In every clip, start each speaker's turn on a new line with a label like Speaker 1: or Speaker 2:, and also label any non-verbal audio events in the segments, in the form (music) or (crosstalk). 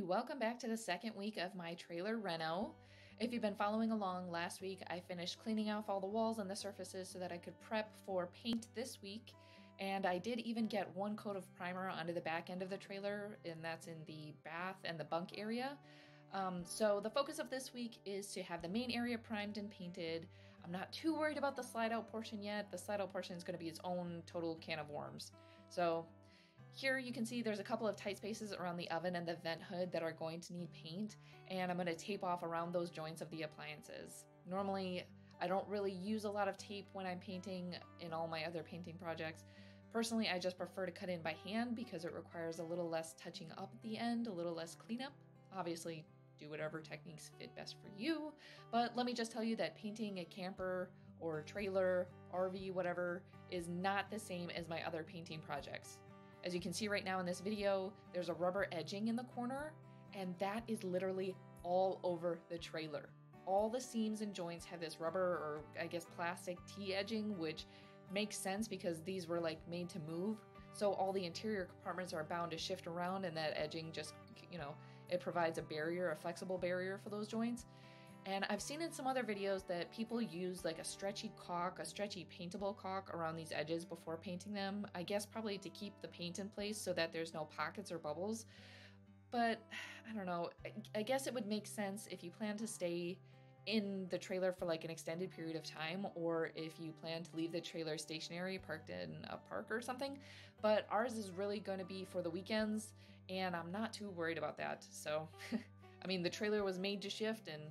Speaker 1: Welcome back to the second week of my trailer reno. If you've been following along, last week I finished cleaning off all the walls and the surfaces so that I could prep for paint this week. And I did even get one coat of primer onto the back end of the trailer, and that's in the bath and the bunk area. Um, so the focus of this week is to have the main area primed and painted. I'm not too worried about the slide out portion yet. The slide out portion is going to be its own total can of worms. So here you can see there's a couple of tight spaces around the oven and the vent hood that are going to need paint, and I'm going to tape off around those joints of the appliances. Normally, I don't really use a lot of tape when I'm painting in all my other painting projects. Personally, I just prefer to cut in by hand because it requires a little less touching up at the end, a little less cleanup. Obviously, do whatever techniques fit best for you, but let me just tell you that painting a camper or trailer, RV, whatever, is not the same as my other painting projects. As you can see right now in this video, there's a rubber edging in the corner, and that is literally all over the trailer. All the seams and joints have this rubber or I guess plastic T-edging, which makes sense because these were like made to move. So all the interior compartments are bound to shift around and that edging just, you know, it provides a barrier, a flexible barrier for those joints. And I've seen in some other videos that people use like a stretchy caulk, a stretchy paintable caulk around these edges before painting them. I guess probably to keep the paint in place so that there's no pockets or bubbles. But (sighs) I don't know, I guess it would make sense if you plan to stay in the trailer for like an extended period of time or if you plan to leave the trailer stationary parked in a park or something but ours is really going to be for the weekends and i'm not too worried about that so (laughs) i mean the trailer was made to shift and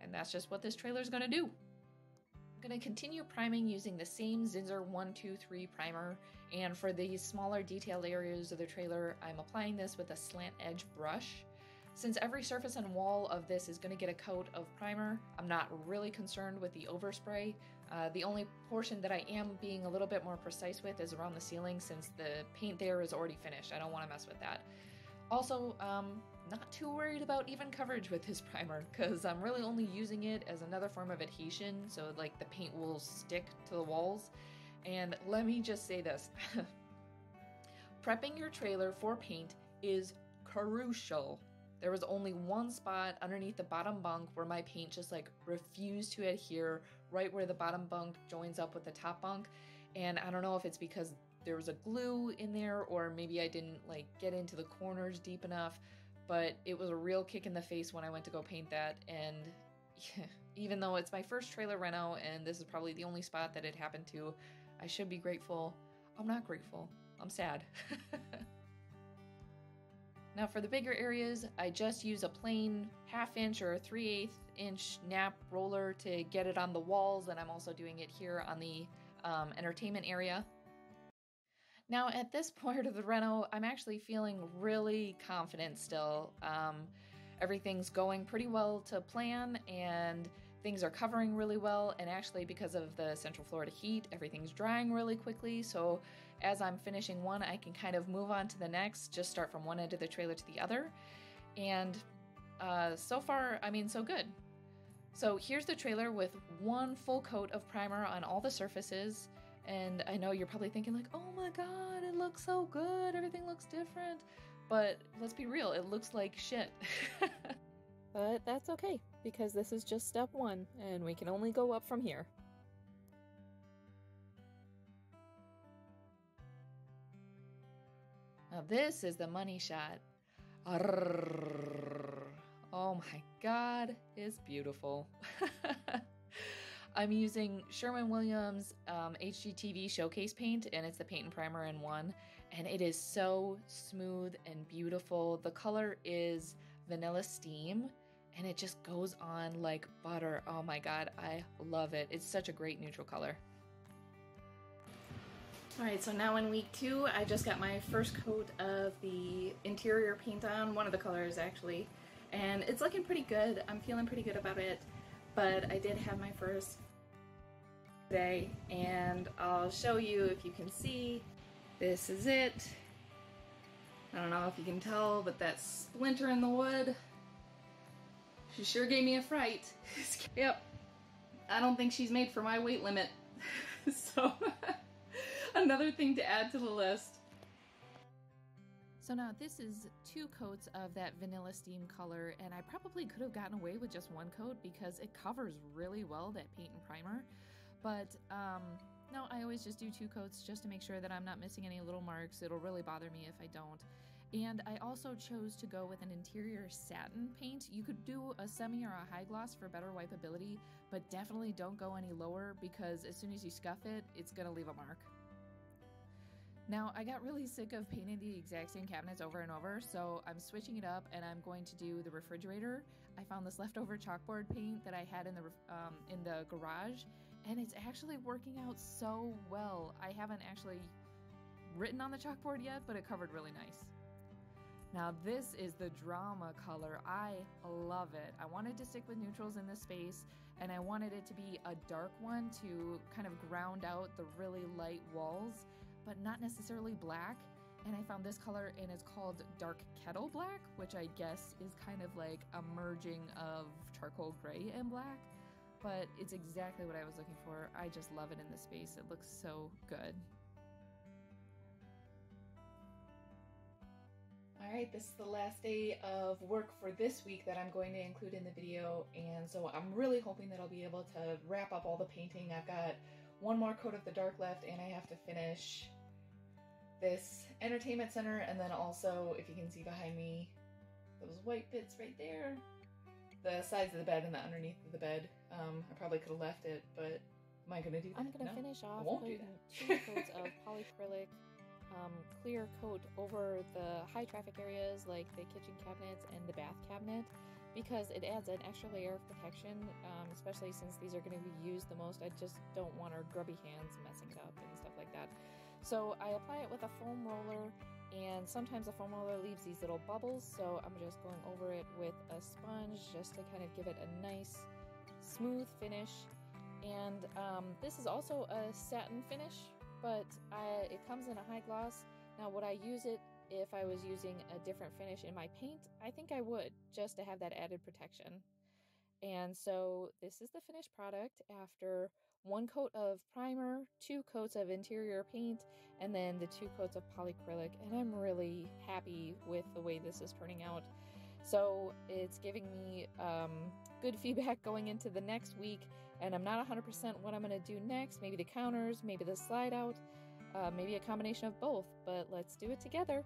Speaker 1: and that's just what this trailer is going to do. I'm going to continue priming using the same Zinsser 123 primer, and for these smaller detailed areas of the trailer, I'm applying this with a slant edge brush. Since every surface and wall of this is going to get a coat of primer, I'm not really concerned with the overspray. Uh, the only portion that I am being a little bit more precise with is around the ceiling since the paint there is already finished. I don't want to mess with that. Also, um, not too worried about even coverage with this primer because I'm really only using it as another form of adhesion so like the paint will stick to the walls. And let me just say this. (laughs) Prepping your trailer for paint is crucial. There was only one spot underneath the bottom bunk where my paint just like refused to adhere right where the bottom bunk joins up with the top bunk. And I don't know if it's because there was a glue in there or maybe I didn't like get into the corners deep enough, but it was a real kick in the face when I went to go paint that and (laughs) even though it's my first trailer reno and this is probably the only spot that it happened to, I should be grateful. I'm not grateful. I'm sad. (laughs) now for the bigger areas, I just use a plain half inch or 3 8 inch nap roller to get it on the walls and I'm also doing it here on the um, entertainment area. Now, at this (laughs) point of the reno, I'm actually feeling really confident still. Um, everything's going pretty well to plan, and things are covering really well. And actually, because of the Central Florida heat, everything's drying really quickly. So, as I'm finishing one, I can kind of move on to the next, just start from one end of the trailer to the other. And uh, so far, I mean, so good. So, here's the trailer with one full coat of primer on all the surfaces. And I know you're probably thinking, like, oh my god, it looks so good, everything looks different. But let's be real, it looks like shit. (laughs)
Speaker 2: but that's okay, because this is just step one, and we can only go up from here.
Speaker 1: Now, this is the money shot. Oh my god, it's beautiful. I'm using Sherwin-Williams um, HGTV Showcase paint, and it's the paint and primer in one, and it is so smooth and beautiful. The color is Vanilla Steam, and it just goes on like butter. Oh my god, I love it. It's such a great neutral color. Alright, so now in week two, I just got my first coat of the interior paint on, one of the colors actually, and it's looking pretty good. I'm feeling pretty good about it, but I did have my first today and I'll show you if you can see. This is it. I don't know if you can tell, but that splinter in the wood, she sure gave me a fright. (laughs) yep, I don't think she's made for my weight limit. (laughs) so, (laughs) another thing to add to the list. So now this is two coats of that vanilla steam color and I probably could have gotten away with just one coat because it covers really well that paint and primer. But um, no, I always just do two coats just to make sure that I'm not missing any little marks. It'll really bother me if I don't. And I also chose to go with an interior satin paint. You could do a semi or a high gloss for better wipeability, but definitely don't go any lower because as soon as you scuff it, it's gonna leave a mark. Now, I got really sick of painting the exact same cabinets over and over, so I'm switching it up and I'm going to do the refrigerator. I found this leftover chalkboard paint that I had in the um, in the garage, and it's actually working out so well. I haven't actually written on the chalkboard yet, but it covered really nice. Now this is the drama color. I love it. I wanted to stick with neutrals in this space and I wanted it to be a dark one to kind of ground out the really light walls but not necessarily black. And I found this color and it's called Dark Kettle Black, which I guess is kind of like a merging of charcoal gray and black. But it's exactly what I was looking for. I just love it in this space. It looks so good. All right, this is the last day of work for this week that I'm going to include in the video, and so I'm really hoping that I'll be able to wrap up all the painting. I've got one more coat of the dark left, and I have to finish this entertainment center, and then also, if you can see behind me, those white bits right there, the sides of the bed and the underneath of the bed. Um, I probably could have left it, but am I gonna do that?
Speaker 2: I'm gonna
Speaker 1: no,
Speaker 2: finish off
Speaker 1: I won't do
Speaker 2: putting two coats of (laughs) Polycrylic um, clear coat over the high traffic areas like the kitchen cabinets and the bath cabinet because it adds an extra layer of protection, um, especially since these are going to be used the most. I just don't want our grubby hands messing up and stuff like that. So I apply it with a foam roller and sometimes the foam roller leaves these little bubbles so I'm just going over it with a sponge just to kind of give it a nice smooth finish. And um, this is also a satin finish but I, it comes in a high gloss. Now would I use it if I was using a different finish in my paint? I think I would just to have that added protection and so this is the finished product after one coat of primer, two coats of interior paint, and then the two coats of Polycrylic. And I'm really happy with the way this is turning out. So it's giving me um, good feedback (laughs) going into the next week. And I'm not 100% what I'm going to do next. Maybe the counters, maybe the slide out, uh, maybe a combination of both. But let's do it together.